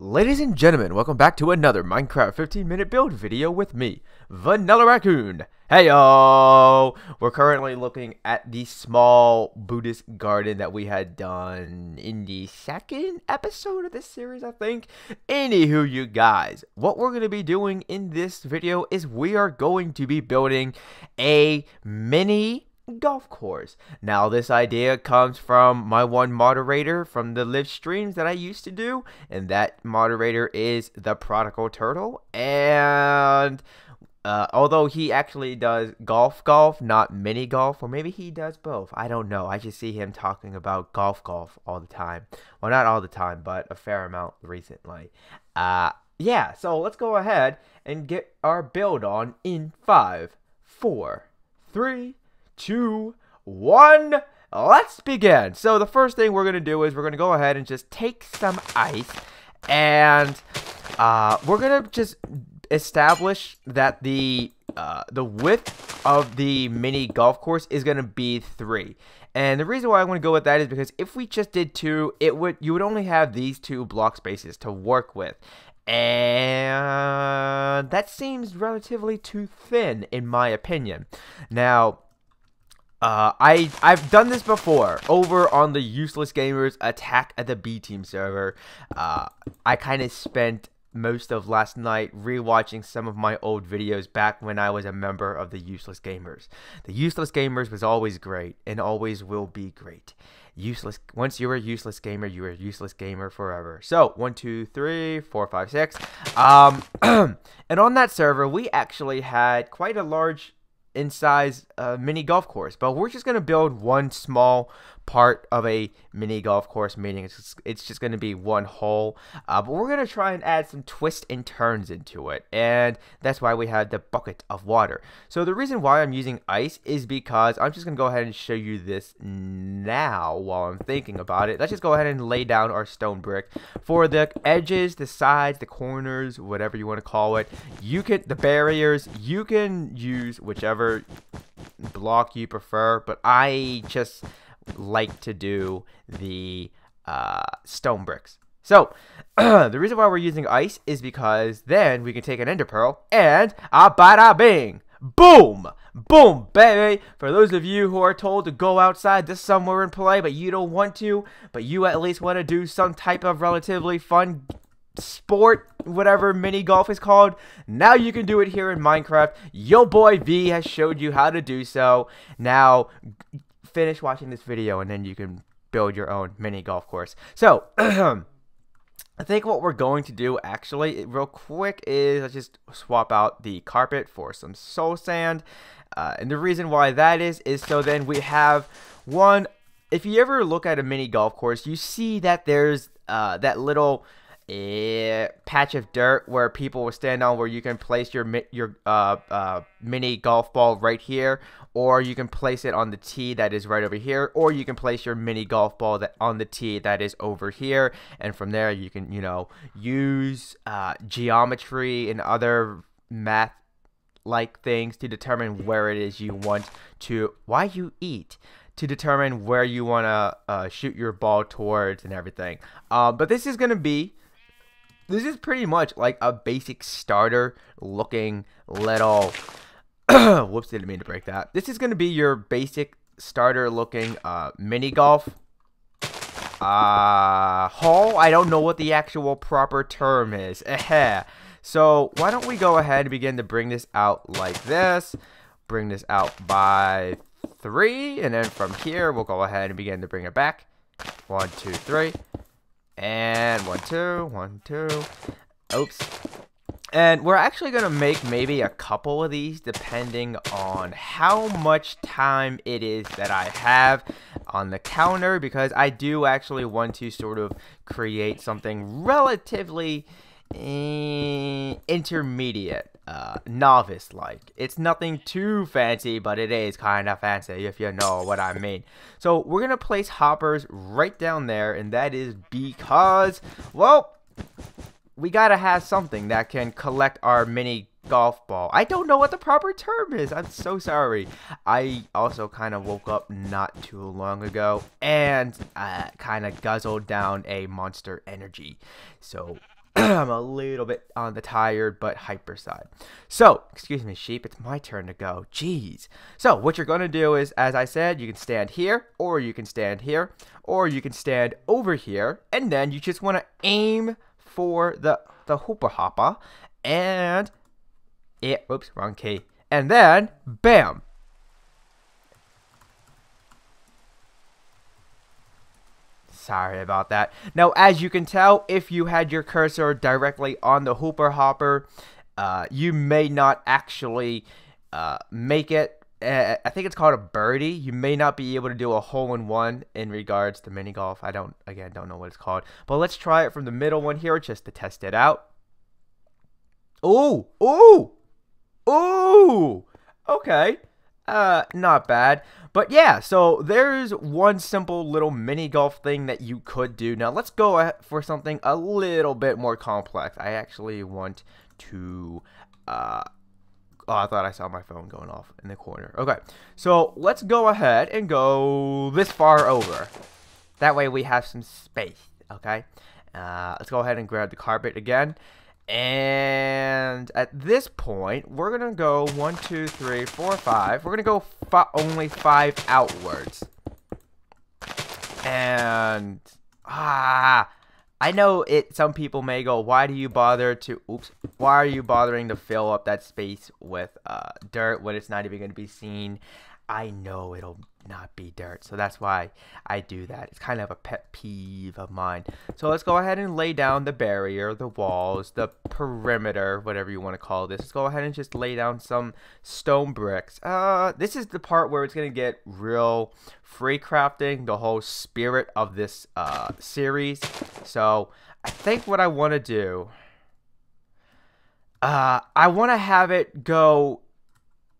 Ladies and gentlemen, welcome back to another Minecraft 15 minute build video with me, Vanilla Raccoon. Hey yo! We're currently looking at the small Buddhist garden that we had done in the second episode of this series, I think. Anywho, you guys, what we're going to be doing in this video is we are going to be building a mini golf course. Now, this idea comes from my one moderator from the live streams that I used to do, and that moderator is the Prodigal Turtle. And uh, although he actually does golf golf, not mini golf, or maybe he does both. I don't know. I just see him talking about golf golf all the time. Well, not all the time, but a fair amount recently. Uh, yeah, so let's go ahead and get our build on in five, four, three, two, one. Let's begin. So the first thing we're going to do is we're going to go ahead and just take some ice and uh, we're going to just establish that the uh, the width of the mini golf course is going to be three. And the reason why I want to go with that is because if we just did two, it would you would only have these two block spaces to work with. And that seems relatively too thin in my opinion. Now, uh, I I've done this before over on the Useless Gamers Attack at the B Team server. Uh, I kind of spent most of last night rewatching some of my old videos back when I was a member of the Useless Gamers. The Useless Gamers was always great and always will be great. Useless. Once you're a useless gamer, you're a useless gamer forever. So one, two, three, four, five, six. Um, and on that server, we actually had quite a large in size uh, mini golf course, but we're just going to build one small part of a mini golf course, meaning it's just, it's just going to be one hole. Uh, but we're going to try and add some twists and turns into it, and that's why we have the bucket of water. So the reason why I'm using ice is because I'm just going to go ahead and show you this now while I'm thinking about it. Let's just go ahead and lay down our stone brick. For the edges, the sides, the corners, whatever you want to call it, you can, the barriers, you can use whichever block you prefer, but I just like to do the uh, stone bricks. So, the reason why we're using ice is because then we can take an ender pearl and a bada bing! Boom! Boom, baby! For those of you who are told to go outside this somewhere and play, but you don't want to, but you at least want to do some type of relatively fun sport, whatever mini golf is called, now you can do it here in Minecraft. Yo boy V has showed you how to do so. Now, finish watching this video and then you can build your own mini golf course. So, I think what we're going to do actually, real quick, is let's just swap out the carpet for some soul sand. Uh, and the reason why that is, is so then we have one, if you ever look at a mini golf course, you see that there's uh, that little a patch of dirt where people will stand on where you can place your your uh, uh, mini golf ball right here or you can place it on the tee that is right over here or you can place your mini golf ball that on the tee that is over here and from there you can you know use uh, geometry and other math like things to determine where it is you want to why you eat to determine where you want to uh, shoot your ball towards and everything. Uh, but this is going to be this is pretty much like a basic starter looking little whoops didn't mean to break that. This is going to be your basic starter looking uh, mini golf. Uh hole i don't know what the actual proper term is. So why don't we go ahead and begin to bring this out like this. Bring this out by three and then from here we'll go ahead and begin to bring it back. One two three. And one, two, one, two. Oops. And we're actually going to make maybe a couple of these depending on how much time it is that I have on the counter because I do actually want to sort of create something relatively eh, intermediate uh, novice like. It's nothing too fancy, but it is kind of fancy if you know what I mean. So we're going to place hoppers right down there, and that is because, well, we got to have something that can collect our mini golf ball. I don't know what the proper term is. I'm so sorry. I also kind of woke up not too long ago and uh, kind of guzzled down a monster energy. So I'm a little bit on the tired but hyper side. So, excuse me, sheep, it's my turn to go. Jeez. So, what you're going to do is, as I said, you can stand here, or you can stand here, or you can stand over here, and then you just want to aim for the, the hooper hopper, and it, oops, wrong key. And then, bam, Sorry about that. Now, as you can tell, if you had your cursor directly on the Hooper Hopper, uh, you may not actually uh, make it. I think it's called a birdie. You may not be able to do a hole in one in regards to mini golf. I don't, again, don't know what it's called. But let's try it from the middle one here just to test it out. Ooh, ooh, ooh. Okay. Uh, not bad. But yeah, so there's one simple little mini golf thing that you could do. Now let's go for something a little bit more complex. I actually want to, uh, oh, I thought I saw my phone going off in the corner. Okay, so let's go ahead and go this far over. That way we have some space, okay? Uh, let's go ahead and grab the carpet again. And at this point, we're going to go one, two, three, four, five. We're going to go only five outwards. And, ah, I know it. some people may go, why do you bother to, oops, why are you bothering to fill up that space with uh, dirt when it's not even going to be seen? I know it'll not be dirt. So that's why I do that. It's kind of a pet peeve of mine. So let's go ahead and lay down the barrier, the walls, the perimeter, whatever you want to call this. Let's go ahead and just lay down some stone bricks. Uh, this is the part where it's going to get real free crafting, the whole spirit of this uh, series. So I think what I want to do, uh, I want to have it go,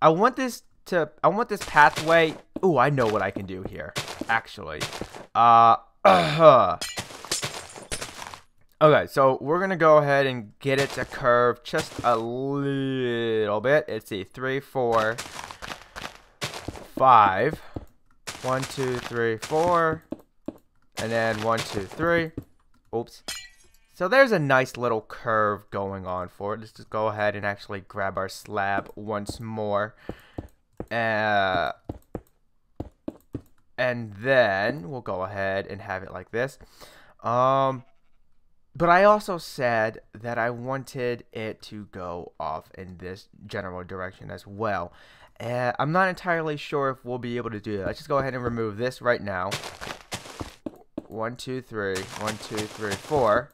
I want this to, I want this pathway. Ooh, I know what I can do here, actually. Uh, uh Okay, so we're going to go ahead and get it to curve just a little bit. Let's see, three, four, five. One, two, three, four. And then one, two, three. Oops. So there's a nice little curve going on for it. Let's just go ahead and actually grab our slab once more. Uh, and then we'll go ahead and have it like this. Um, but I also said that I wanted it to go off in this general direction as well. Uh, I'm not entirely sure if we'll be able to do that. Let's just go ahead and remove this right now. One, two, three. One, two, three, four.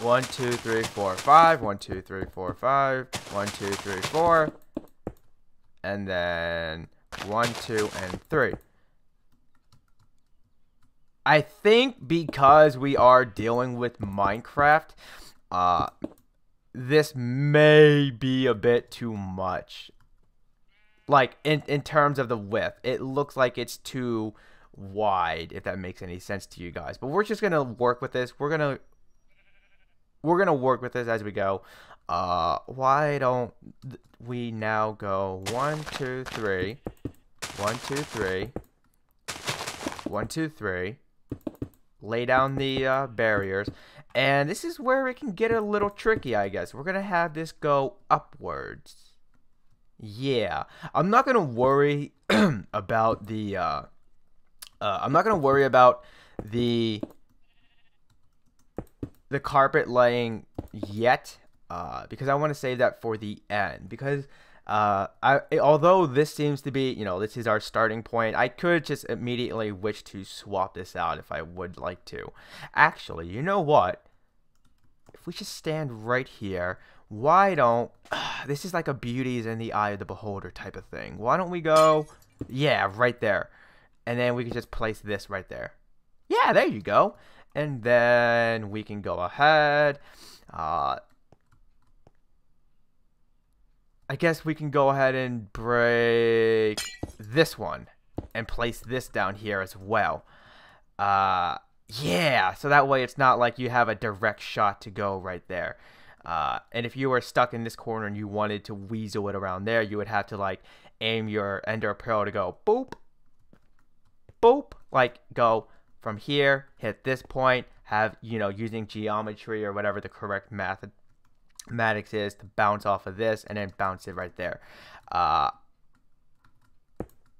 One, two, three, four, five. One, two, three, four, five. One, two, three, four and then one, two, and three. I think because we are dealing with Minecraft, uh, this may be a bit too much. Like, in, in terms of the width, it looks like it's too wide, if that makes any sense to you guys. But we're just going to work with this. We're going to we're to work with this as we go. Uh, why don't we now go one, two, three, one, two, three, one, two, three, lay down the uh, barriers, and this is where it can get a little tricky, I guess. We're to have this go upwards. Yeah, I'm not to worry about the, uh, uh, I'm not to worry about the, the carpet laying yet uh, because I want to save that for the end. Because uh, I, although this seems to be, you know, this is our starting point, I could just immediately wish to swap this out if I would like to. Actually, you know what? If we just stand right here, why don't... This is like a beauty is in the eye of the beholder type of thing. Why don't we go... Yeah, right there. And then we can just place this right there. Yeah, there you go. And then we can go ahead. Uh, I guess we can go ahead and break this one and place this down here as well. Uh, yeah, so that way it's not like you have a direct shot to go right there. Uh, and if you were stuck in this corner and you wanted to weasel it around there, you would have to like aim your ender pearl to go boop, boop, like go from here, hit this point, have, you know, using geometry or whatever the correct mathematics is to bounce off of this and then bounce it right there. Uh,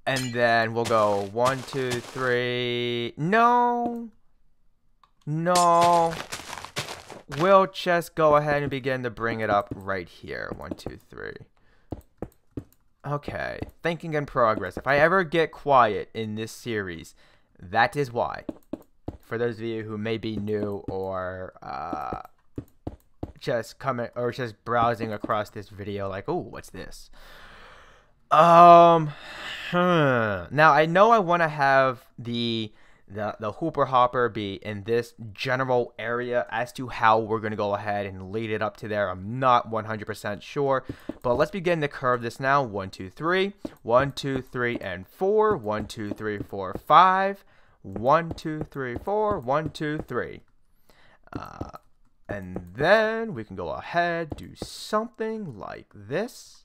and then we'll go one, two, three. No. No. We'll just go ahead and begin to bring it up right here. One, two, three. Okay. Thinking in progress. If I ever get quiet in this series, that is why. For those of you who may be new or uh, just coming or just browsing across this video like, oh, what's this? Um, huh. now I know I want to have the the the hooper hopper be in this general area as to how we're going to go ahead and lead it up to there. I'm not 100% sure but let's begin to curve this now. One two three. One two three and four. One two three four five. One two three four. One two three. Uh, and then we can go ahead, do something like this.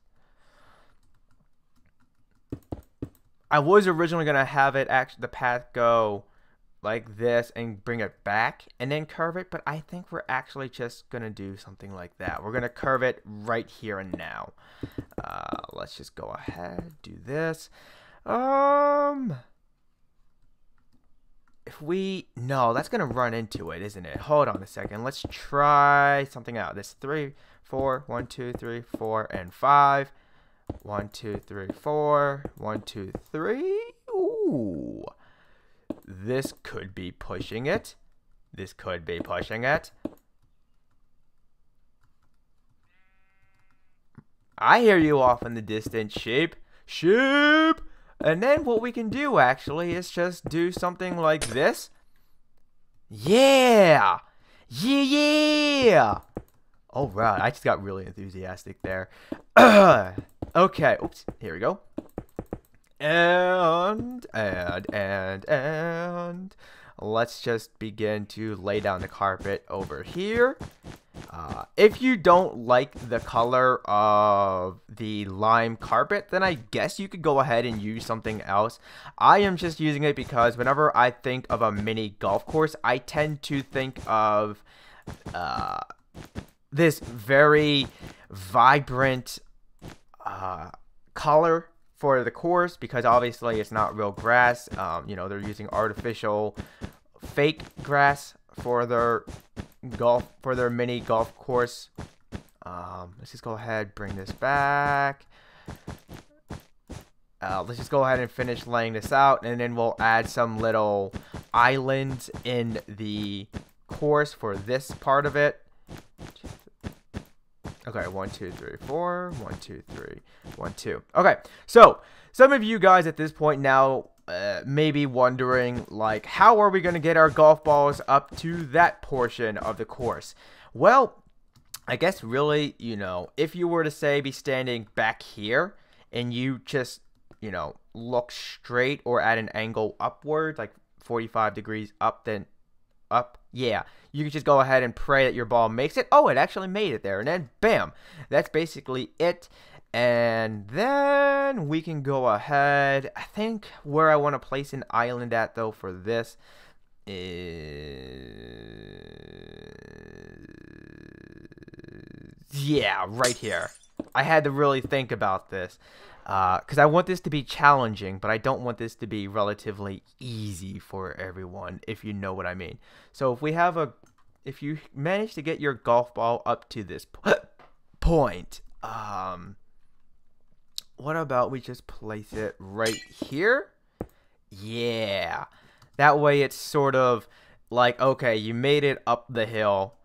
I was originally going to have it actually the path go like this and bring it back and then curve it, but I think we're actually just going to do something like that. We're going to curve it right here and now. Uh, let's just go ahead, do this. Um, if we no that's gonna run into it isn't it? Hold on a second. Let's try something out. This three four one two three four and five. One two three four. One two three. Ooh this could be pushing it this could be pushing it I hear you off in the distance sheep sheep and then what we can do actually is just do something like this. Yeah! Yeah, yeah! Alright, I just got really enthusiastic there. okay, oops, here we go. And, and, and, and, let's just begin to lay down the carpet over here. Uh, if you don't like the color of the lime carpet, then I guess you could go ahead and use something else. I am just using it because whenever I think of a mini golf course, I tend to think of uh, this very vibrant uh, color for the course because obviously it's not real grass. Um, you know, they're using artificial fake grass for their golf for their mini golf course. Um, let's just go ahead, bring this back. Uh, let's just go ahead and finish laying this out, and then we'll add some little islands in the course for this part of it. Okay, one, two, three, four. One, two, three, one, two. Okay, so some of you guys at this point now uh, maybe wondering like how are we going to get our golf balls up to that portion of the course well i guess really you know if you were to say be standing back here and you just you know look straight or at an angle upward like 45 degrees up then up yeah you can just go ahead and pray that your ball makes it oh it actually made it there and then bam that's basically it and then we can go ahead. I think where I want to place an island at though for this is yeah, right here. I had to really think about this because uh, I want this to be challenging, but I don't want this to be relatively easy for everyone, if you know what I mean. So if we have a, if you manage to get your golf ball up to this point, um, what about we just place it right here? Yeah. That way it's sort of like, okay, you made it up the hill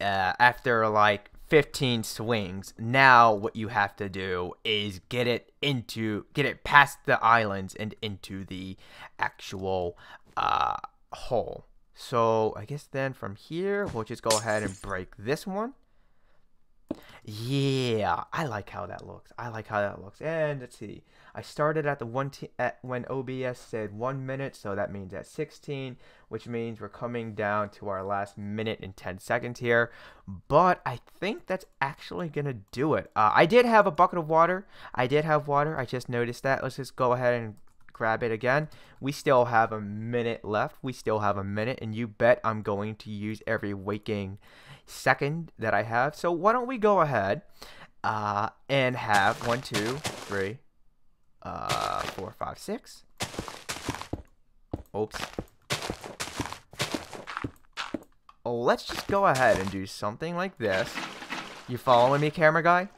uh, after like 15 swings. Now what you have to do is get it into, get it past the islands and into the actual uh, hole. So I guess then from here, we'll just go ahead and break this one. Yeah, I like how that looks. I like how that looks. And let's see. I started at the one t- at when OBS said one minute, so that means at 16, which means we're coming down to our last minute and 10 seconds here. But I think that's actually gonna do it. Uh, I did have a bucket of water. I did have water. I just noticed that. Let's just go ahead and grab it again. We still have a minute left. We still have a minute, and you bet I'm going to use every waking second that I have. So why don't we go ahead uh, and have one, two, three, uh, four, five, six. Oops. Let's just go ahead and do something like this. You following me, camera guy?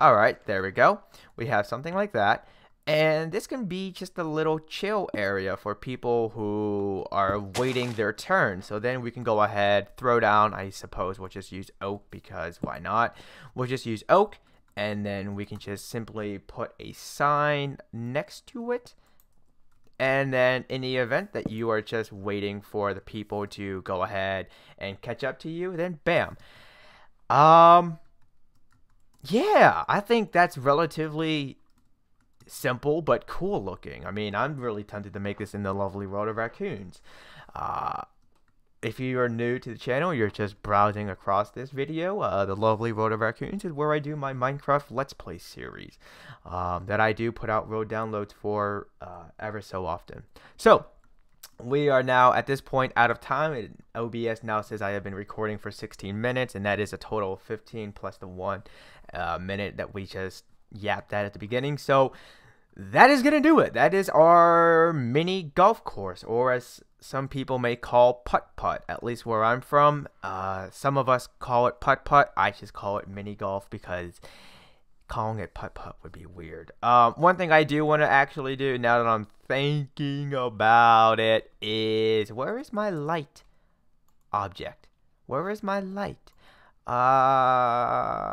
Alright, there we go. We have something like that. And this can be just a little chill area for people who are waiting their turn. So then we can go ahead, throw down, I suppose we'll just use oak because why not? We'll just use oak and then we can just simply put a sign next to it. And then in the event that you are just waiting for the people to go ahead and catch up to you, then bam. Um, yeah, I think that's relatively simple but cool looking. I mean, I'm really tempted to make this in the lovely world of raccoons. Uh, if you are new to the channel, you're just browsing across this video, uh, the lovely World of Raccoons is where I do my Minecraft Let's Play series um, that I do put out road downloads for uh, ever so often. So, we are now at this point out of time. OBS now says I have been recording for 16 minutes, and that is a total of 15 plus the one uh, minute that we just yapped at at the beginning. So that is going to do it. That is our mini golf course, or as some people may call putt putt, at least where I'm from. Uh, some of us call it putt putt. I just call it mini golf because calling it putt putt would be weird. Um, one thing I do want to actually do now that I'm thinking about it is where is my light object? Where is my light? Uh,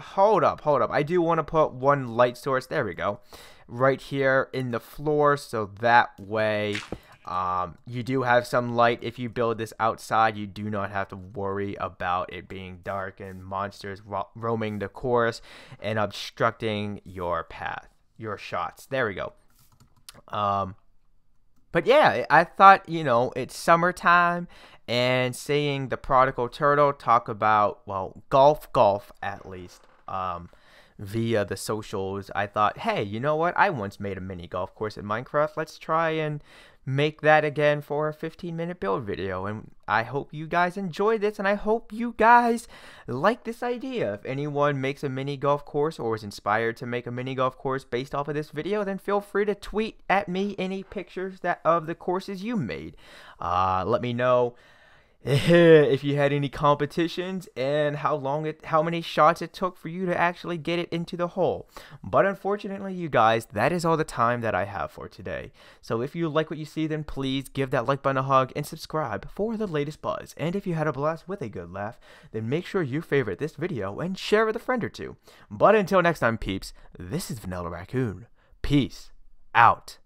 hold up, hold up. I do want to put one light source. There we go. Right here in the floor. So that way, um, you do have some light. If you build this outside, you do not have to worry about it being dark and monsters ro roaming the course and obstructing your path, your shots. There we go. Um, but yeah, I thought, you know, it's summertime and seeing the prodigal turtle talk about, well, golf, golf at least, um, via the socials, I thought, hey, you know what? I once made a mini golf course in Minecraft. Let's try and make that again for a 15 minute build video and I hope you guys enjoy this and I hope you guys like this idea. If anyone makes a mini golf course or is inspired to make a mini golf course based off of this video then feel free to tweet at me any pictures that of the courses you made. Uh, let me know if you had any competitions and how long it how many shots it took for you to actually get it into the hole. But unfortunately you guys that is all the time that i have for today. So if you like what you see then please give that like button a hug and subscribe for the latest buzz. And if you had a blast with a good laugh then make sure you favorite this video and share with a friend or two. But until next time peeps this is vanilla raccoon. Peace out